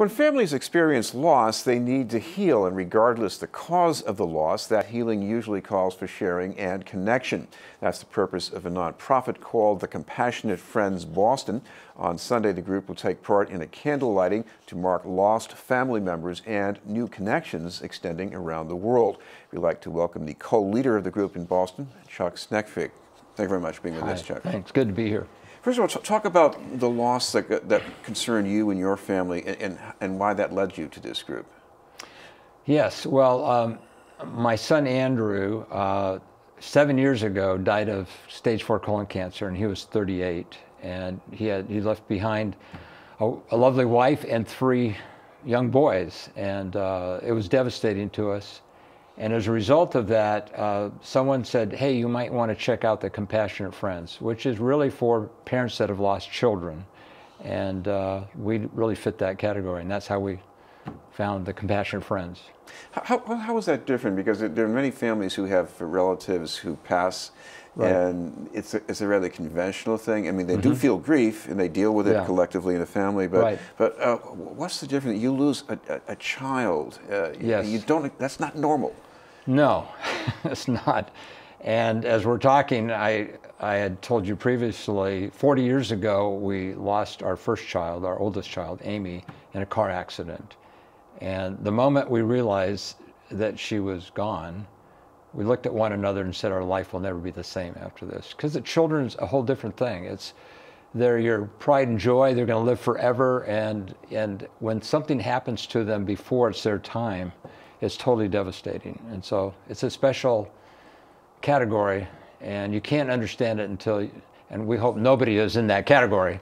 When families experience loss, they need to heal, and regardless the cause of the loss, that healing usually calls for sharing and connection. That's the purpose of a nonprofit called the Compassionate Friends Boston. On Sunday, the group will take part in a candle lighting to mark lost family members and new connections extending around the world. We'd like to welcome the co-leader of the group in Boston, Chuck Snekvik. Thank you very much for being with Hi, us, Chuck. Thanks. Good to be here. First of all, talk about the loss that, that concerned you and your family and, and, and why that led you to this group. Yes, well, um, my son Andrew, uh, seven years ago, died of stage four colon cancer, and he was 38. And he, had, he left behind a, a lovely wife and three young boys. And uh, it was devastating to us. And as a result of that, uh, someone said, hey, you might want to check out the Compassionate Friends, which is really for parents that have lost children. And uh, we really fit that category, and that's how we found the Compassionate Friends. How, how, how is that different? Because there are many families who have relatives who pass, Right. and it's a, it's a rather conventional thing. I mean, they do Mhm. feel grief, and they deal with it Yeah. collectively in a family. But Right. but uh, what's the difference? You lose a, a, a child. Uh, Yes. You don't. That's not normal. No, it's not. And as we're talking, I, I had told you previously, 40 years ago, we lost our first child, our oldest child, Amy, in a car accident. And the moment we realized that she was gone, we looked at one another and said our life will never be the same after this. Because the children's a whole different thing. It's they're your pride and joy. They're going to live forever. And and when something happens to them before it's their time, it's totally devastating. And so it's a special category, and you can't understand it until. you, And we hope nobody is in that category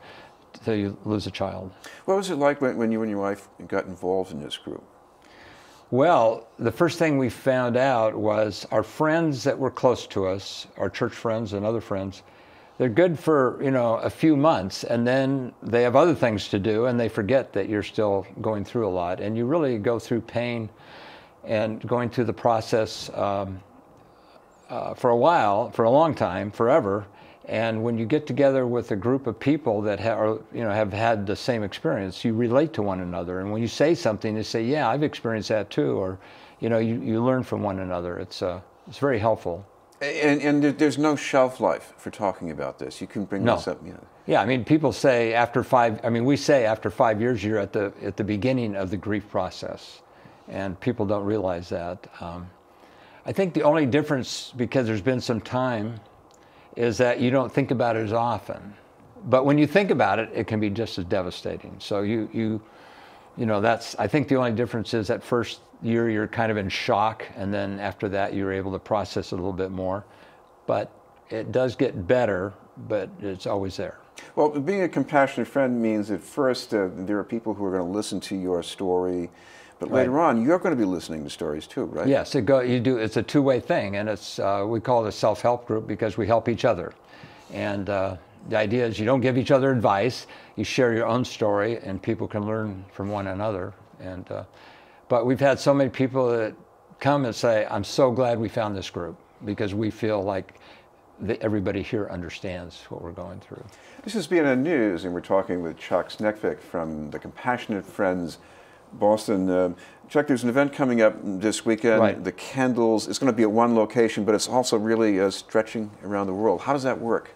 until you lose a child. What was it like when, when you and your wife got involved in this group? Well, the first thing we found out was our friends that were close to us, our church friends and other friends, they're good for, you know, a few months and then they have other things to do and they forget that you're still going through a lot. And you really go through pain and going through the process um, uh, for a while, for a long time, forever. And when you get together with a group of people that ha- are, you know, have had the same experience, you relate to one another. And when you say something, you say, "Yeah, I've experienced that too," or, you know, you, you learn from one another. It's uh, it's very helpful. And, and there's no shelf life for talking about this. You can bring No. this up. You know. Yeah, I mean, people say after five. I mean, we say after five years, you're at the at the beginning of the grief process, and people don't realize that. Um, I think the only difference, because there's been some time, is that you don't think about it as often. But when you think about it, it can be just as devastating. So you you you know that's I think the only difference is that first year you're kind of in shock, and then after that you're able to process it a little bit more. But it does get better, but it's always there. Well, being a compassionate friend means at first uh, there are people who are going to listen to your story, but Right. later on you're going to be listening to stories too, right? Yes, it go, you do. It's a two-way thing, and it's uh, we call it a self-help group because we help each other. And uh, the idea is you don't give each other advice; you share your own story, and people can learn from one another. And uh, but we've had so many people that come and say, "I'm so glad we found this group because we feel like that everybody here understands what we're going through." This is BNN News, and we're talking with Chuck Snekvik from the Compassionate Friends Boston. Um Chuck, there's an event coming up this weekend. Right. The candles. It's going to be at one location, but it's also really uh, stretching around the world. How does that work?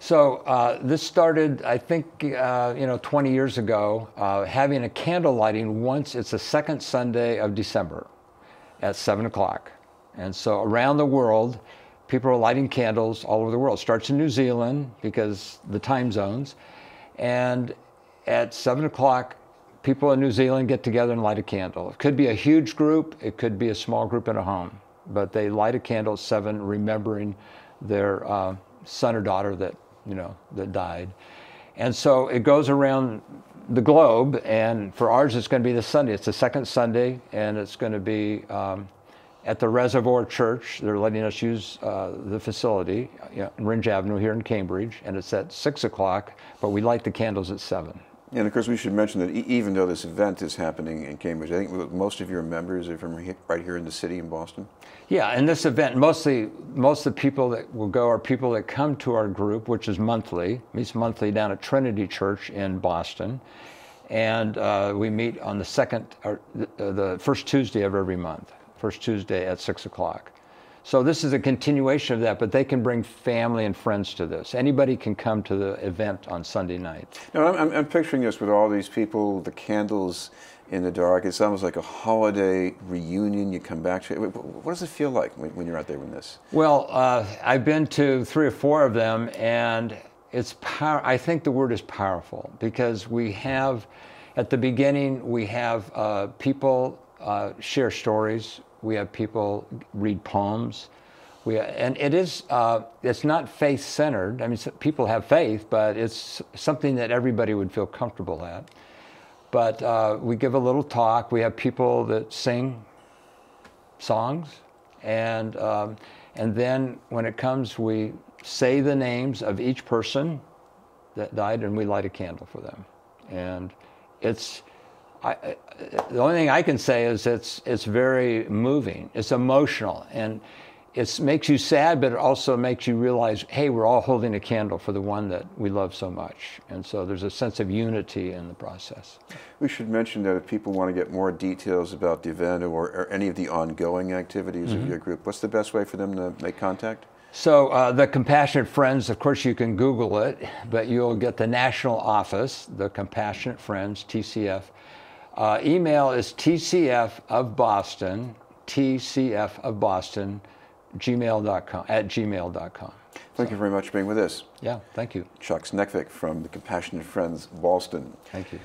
So uh, this started, I think, uh, you know, 20 years ago, uh, having a candle lighting once. It's the second Sunday of December at seven o'clock, and so around the world, people are lighting candles all over the world. Starts in New Zealand because the time zones, and at seven o'clock, people in New Zealand get together and light a candle. It could be a huge group, it could be a small group in a home, but they light a candle at seven, remembering their uh, son or daughter that you know that died. And so it goes around the globe, and for ours, it's going to be this Sunday. It's the second Sunday, and it's going to be um, at the Reservoir Church. They're letting us use uh, the facility you know, in Rindge Avenue here in Cambridge, and it's at six o'clock. But we light the candles at seven. And of course, we should mention that e- even though this event is happening in Cambridge, I think most of your members are from he- right here in the city in Boston. Yeah, and this event, mostly most of the people that will go are people that come to our group, which is monthly, meets monthly down at Trinity Church in Boston. And uh, we meet on the second, or the, uh, the first Tuesday of every month, first Tuesday at 6 o'clock. So this is a continuation of that, but they can bring family and friends to this. Anybody can come to the event on Sunday night. No, I'm, I'm, I'm picturing this with all these people, the candles in the dark. It's almost like a holiday reunion. You come back to it. What does it feel like when, when you're out there with this? Well, uh, I've been to three or four of them, and it's power. I think the word is powerful because we have, at the beginning, we have uh, people uh, share stories. We have people read poems. We, and it is, uh, it's not faith centered. I mean, people have faith, but it's something that everybody would feel comfortable at. But uh, we give a little talk. We have people that sing songs. And, um, and then when it comes, we say the names of each person that died and we light a candle for them. And it's, I, the only thing I can say is it's, it's very moving. It's emotional. And it makes you sad, but it also makes you realize, hey, we're all holding a candle for the one that we love so much. And so there's a sense of unity in the process. We should mention that if people want to get more details about the event or, or any of the ongoing activities mm-hmm. of your group, what's the best way for them to make contact? So uh, the Compassionate Friends, of course, you can Google it, but you'll get the national office, the Compassionate Friends, TCF. Uh, email is tcf of Boston, tcf of Boston, gmail.com, at gmail.com. Thank so. you very much for being with us. Yeah, thank you. Chuck Snekvik from the Compassionate Friends, Boston. Thank you.